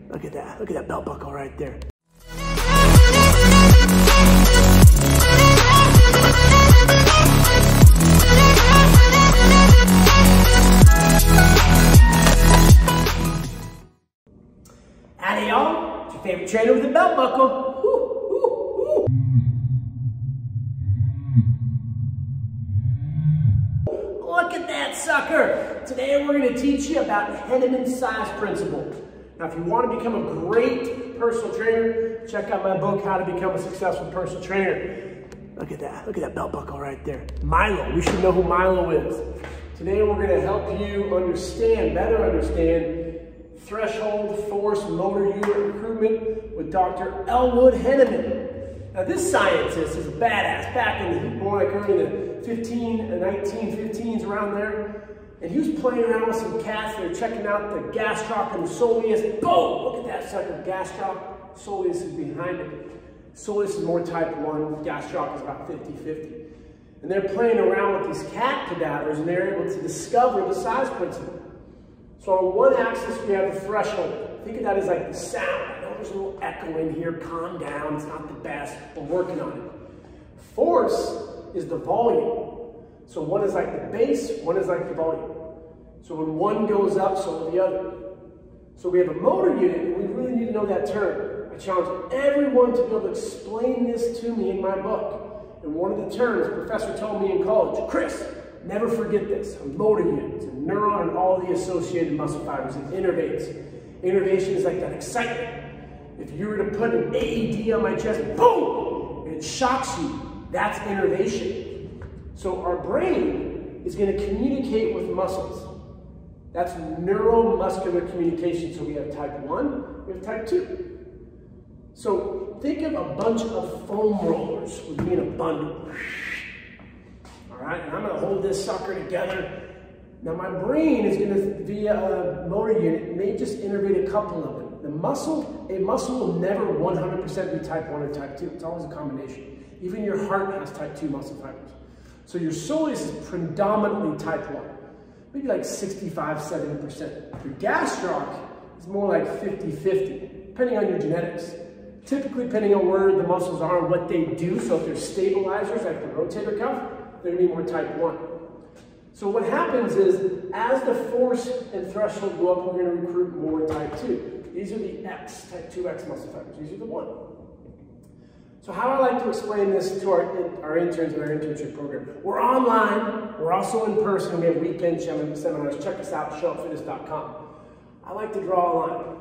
Look at that. Look at that belt buckle right there. Howdy, y'all. It's your favorite trainer with a belt buckle. Look at that sucker. Today we're going to teach you about the Henneman size principle. Now, if you want to become a great personal trainer, check out my book, How to Become a Successful Personal Trainer. Look at that. Look at that belt buckle right there. Milo. We should know who Milo is. Today we're going to help you understand, better understand, threshold force motor unit recruitment with Dr. Elwood Henneman. Now this scientist is a badass. Back in the, boy, like early the 15 and 1915s around there, and he was playing around with some cats. They were checking out the gastroc and the soleus. Boom! Look at that sucker. Gastroc, soleus is behind it. Soleus is more type 1. Gastroc is about 50-50. And they're playing around with these cat cadavers, and they're able to discover the size principle. So on one axis, we have the threshold. Think of that as like the sound. I know there's a little echo in here. Calm down. It's not the best. We're working on it. Force is the volume. So one is like the base, one is like the volume. So when one goes up, so will the other. So we have a motor unit, and we really need to know that term. I challenge everyone to be able to explain this to me in my book. And one of the terms professor told me in college, Chris, never forget this. A motor unit is a neuron and all the associated muscle fibers. It innervates. Innervation is like that excitement. If you were to put an AED on my chest, boom, and it shocks you, that's innervation. So our brain is going to communicate with muscles. That's neuromuscular communication. So we have type 1, we have type 2. So think of a bunch of foam rollers with me in a bundle. All right, and I'm going to hold this sucker together. Now my brain is going to, via a motor unit, may just innervate a couple of them. The muscle, a muscle will never 100% be type 1 or type 2. It's always a combination. Even your heart has type 2 muscle fibers. So your soleus is predominantly type 1, maybe like 65, 70%. Your gastroc is more like 50-50, depending on your genetics. Typically, depending on where the muscles are and what they do, so if they're stabilizers like the rotator cuff, they're gonna be more type 1. So what happens is, as the force and threshold go up, we're gonna recruit more type 2. These are the X, type 2X muscle fibers. These are the 1. So how I like to explain this to our, our interns in our internship program. We're online, we're also in person, we have weekend seminars. Check us out, showupfitness.com. I like to draw a line.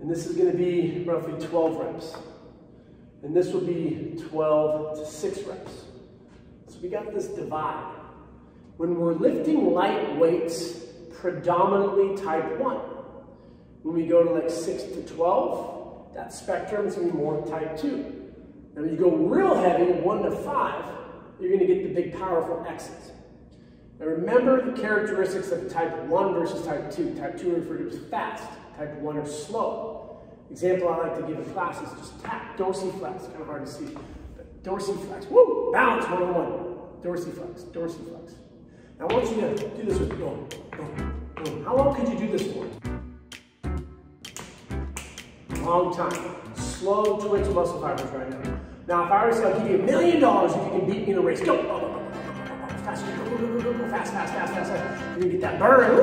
And this is gonna be roughly 12 reps. And this will be 12 to 6 reps. So we got this divide. When we're lifting light weights, predominantly type 1. When we go to like 6 to 12, that spectrum is to be more type 2. And when you go real heavy, 1 to 5, you're going to get the big powerful X's. Now remember the characteristics of type 1 versus type 2. Type 2 are referred to as fast, type 1 are slow. Example I like to give in class is just tap, dorsiflex, kind of hard to see. But dorsiflex, woo, balance 101. Dorsiflex, dorsiflex. Now I want you to do this with boom, boom, boom. How long could you do this for? Long time. Slow twitch muscle fibers right now. Now if I were to say I'll give you a million dollars if you can beat me in a race, go! Fast, go, go, go, go, fast, fast, fast, fast, fast. You're gonna get that burn.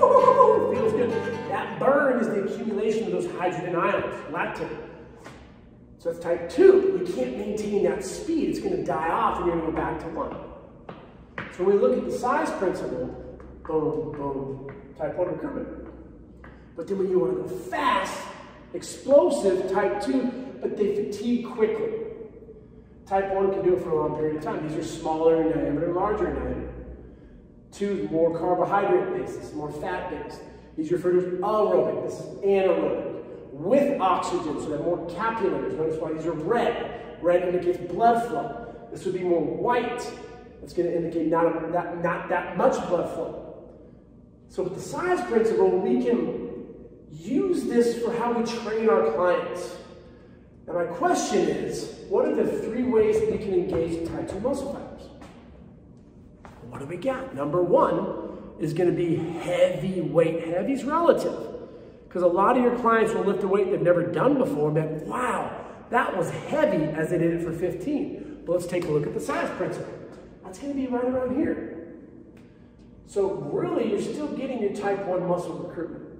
Woo! Feels good. That burn is the accumulation of those hydrogen ions, lactate. So it's type 2. You can't maintain that speed. It's to die off and you're to go back to 1. So when we look at the size principle, boom, boom, type 1 recruitment. But then when you want to go fast, explosive, type 2, but they fatigue quickly. Type 1 can do it for a long period of time. These are smaller in diameter, larger in diameter. 2 is more carbohydrate based, more fat based. These referred to as aerobic, this is anaerobic with oxygen, so they're more capillaries. Notice why these are red. Red indicates blood flow. This would be more white. That's going to indicate not, not, not that much blood flow. So with the size principle, we can use this for how we train our clients. Now my question is, what are the three ways we can engage type 2 muscle fibers? What do we got? Number one is going to be heavy weight. Heavy is relative. Because a lot of your clients will lift a weight they've never done before and be like, wow, that was heavy as they did it for 15. But let's take a look at the size principle. That's going to be right around here. So really, you're still getting your type 1 muscle recruitment.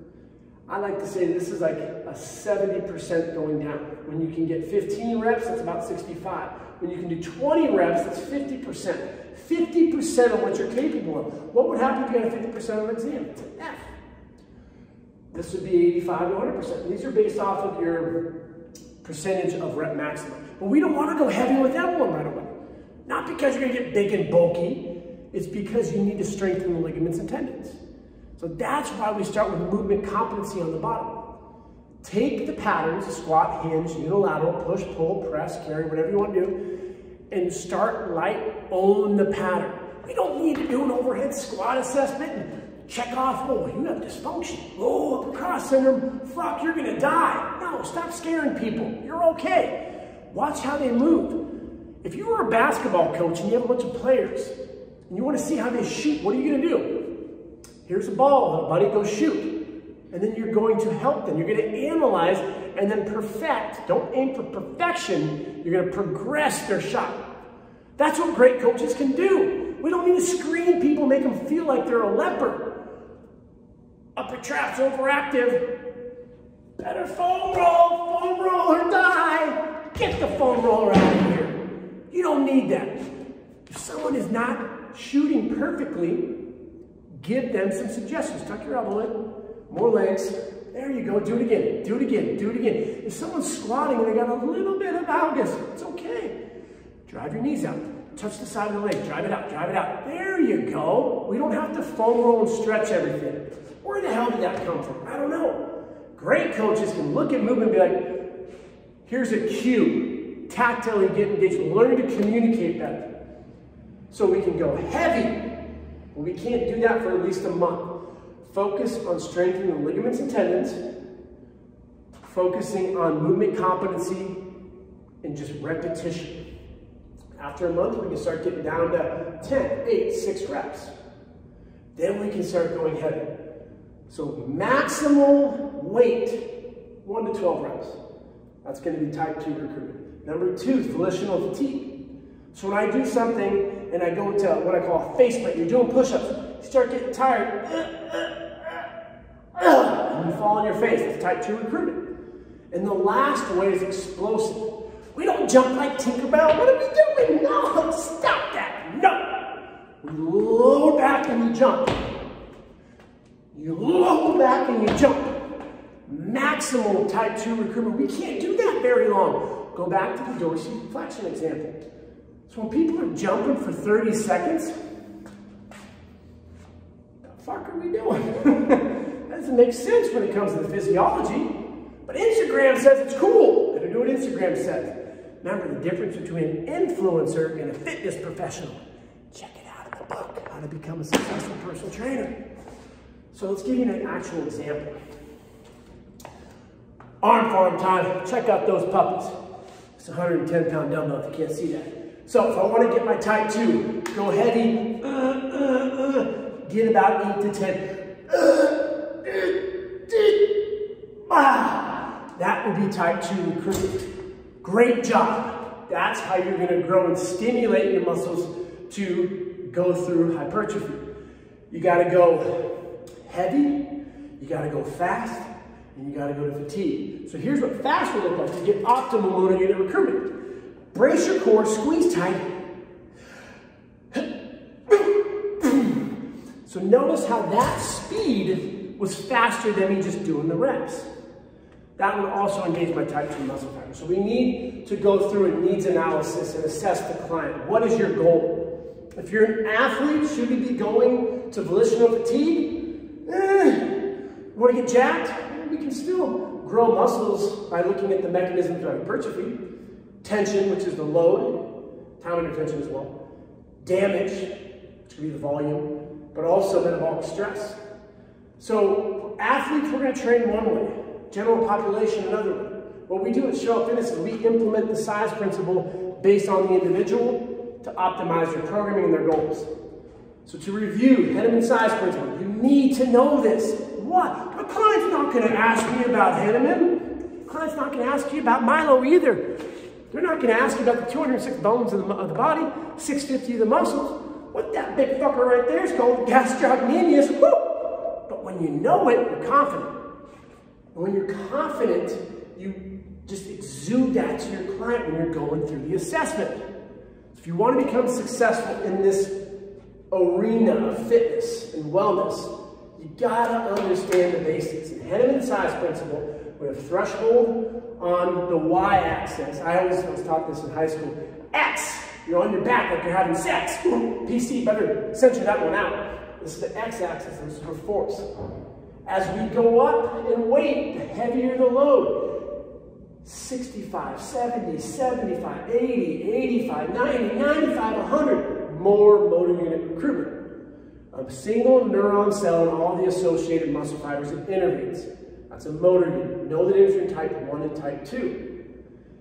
I like to say this is like a 70% going down. When you can get 15 reps, that's about 65. When you can do 20 reps, that's 50%. 50% of what you're capable of. What would happen if you had a 50% of exam? It's an F. This would be 85 to 100%. These are based off of your percentage of rep maximum. But we don't want to go heavy with that one right away. Not because you're going to get big and bulky. It's because you need to strengthen the ligaments and tendons. So that's why we start with movement competency on the bottom. Take the patterns, squat, hinge, unilateral, push, pull, press, carry, whatever you want to do, and start light, own the pattern. We don't need to do an overhead squat assessment and check off, oh, you have dysfunction. Oh, upper cross syndrome, fuck, you're gonna die. No, stop scaring people. You're okay. Watch how they move. If you were a basketball coach and you have a bunch of players and you want to see how they shoot, what are you gonna do? Here's a ball, buddy, go shoot. And then you're going to help them. You're going to analyze and then perfect. Don't aim for perfection. You're going to progress their shot. That's what great coaches can do. We don't need to screen people, make them feel like they're a leper. Upper trap's overactive. Better foam roll, foam roll or die. Get the foam roller out of here. You don't need that. If someone is not shooting perfectly, give them some suggestions. Tuck your elbow in. More legs. There you go. Do it again. Do it again. Do it again. If someone's squatting and they got a little bit of valgus, it's okay. Drive your knees out. Touch the side of the leg. Drive it out. Drive it out. There you go. We don't have to foam roll and stretch everything. Where the hell did that come from? I don't know. Great coaches can look at movement and be like, here's a cue. Tactile and get engaged. Learn to communicate better. So we can go heavy. We can't do that for at least a month. Focus on strengthening the ligaments and tendons, focusing on movement competency and just repetition. After a month, we can start getting down to 10, 8, 6 reps. Then we can start going heavy. So maximal weight, 1 to 12 reps. That's going to be type 2 recruitment. Number two volitional fatigue. So when I do something and I go to what I call a face plant, you're doing push-ups, you start getting tired, and you fall on your face. That's type 2 recruitment. And the last way is explosive. We don't jump like Tinkerbell. What are we doing? No, stop that. No. We lower back and you jump. You lower back and you jump. Maximal type 2 recruitment. We can't do that very long. Go back to the dorsiflexion example. So when people are jumping for 30 seconds, what the fuck are we doing? that doesn't make sense when it comes to the physiology. But Instagram says it's cool. Better do what Instagram says. Remember the difference between an influencer and a fitness professional. Check it out in the book, How to Become a Successful Personal Trainer. So let's give you an actual example. Arm farm time. Check out those puppies. It's a 110 pound dumbbell if you can't see that. So if I want to get my type 2, go heavy, uh, uh, uh, get about 8 to 10. ah, that would be type 2 recruitment. Great job. That's how you're going to grow and stimulate your muscles to go through hypertrophy. You got to go heavy, you got to go fast, and you got to go to fatigue. So here's what fast will look like to get optimal motor unit recruitment. Brace your core, squeeze tight. so notice how that speed was faster than me just doing the reps. That would also engage my type 2 muscle fiber. So we need to go through a needs analysis and assess the client. What is your goal? If you're an athlete, should we be going to volitional fatigue? Eh. Want to get jacked? We can still grow muscles by looking at the mechanisms of hypertrophy tension, which is the load, time under tension as well, damage, which could be the volume, but also metabolic stress. So athletes, we're going to train one way, general population another way. What we do at Show Up Fitness is we implement the size principle based on the individual to optimize their programming and their goals. So to review, Henneman size principle, you need to know this. What? My client's not to ask me about Henneman. Client's not going to ask you about Milo either. They're not going to ask you about the 206 bones of the, of the body, 650 of the muscles. What that big fucker right there is called gastrocnemius. Woo! But when you know it, you're confident. And when you're confident, you just exude that to your client when you're going through the assessment. If you want to become successful in this arena of fitness and wellness, you gotta understand the basics. In Henneman size principle, we have threshold on the y-axis. I always was taught this in high school. X, you're on your back like you're having sex. PC, better censor that one out. This is the x-axis, this is for force. As we go up in weight, the heavier the load. 65, 70, 75, 80, 85, 90, 95, 100. More motor unit recruitment. A single neuron cell and all the associated muscle fibers it innervates. That's a motor unit. Know the difference between type 1 and type 2.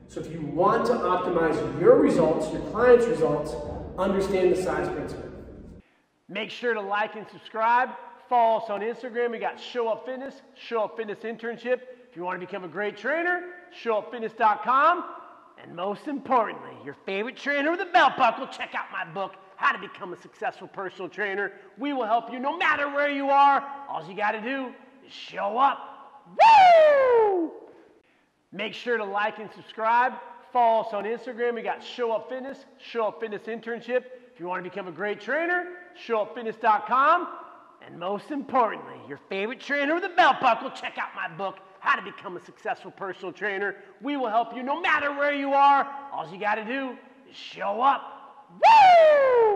So if you want to optimize your results, your client's results, understand the size principle. Make sure to like and subscribe. Follow us on Instagram. We got Show Up Fitness, Show Up Fitness Internship. If you want to become a great trainer, showupfitness.com. And most importantly, your favorite trainer with a belt buckle, check out my book, How to Become a Successful Personal Trainer. We will help you no matter where you are. All you got to do is show up. Woo! Make sure to like and subscribe. Follow us on Instagram. We got Show Up Fitness, Show Up Fitness Internship. If you want to become a great trainer, showupfitness.com. And most importantly, your favorite trainer with a belt buckle, check out my book, How to Become a Successful Personal Trainer. We will help you no matter where you are. All you got to do is show up. Woo!